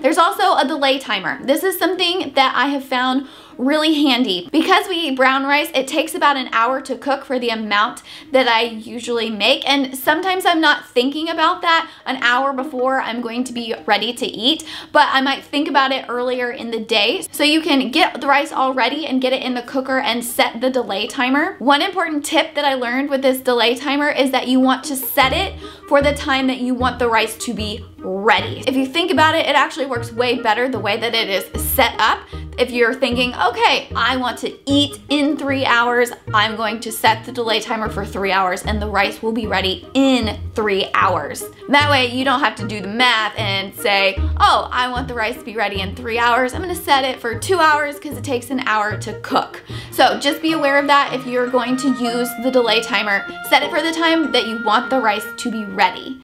There's also a delay timer. This is something that I have found really handy. Because we eat brown rice, it takes about an hour to cook for the amount that I usually make. And sometimes I'm not thinking about that an hour before I'm going to be ready to eat, but I might think about it earlier in the day. So you can get the rice all ready and get it in the cooker and set the delay timer. One important tip that I learned with this delay timer is that you want to set it for the time that you want the rice to be ready. If you think about it, it actually works way better the way that it is set up if you're thinking, okay, I want to eat in three hours, I'm going to set the delay timer for three hours and the rice will be ready in three hours. That way you don't have to do the math and say, oh, I want the rice to be ready in three hours. I'm gonna set it for two hours because it takes an hour to cook. So just be aware of that if you're going to use the delay timer. Set it for the time that you want the rice to be ready.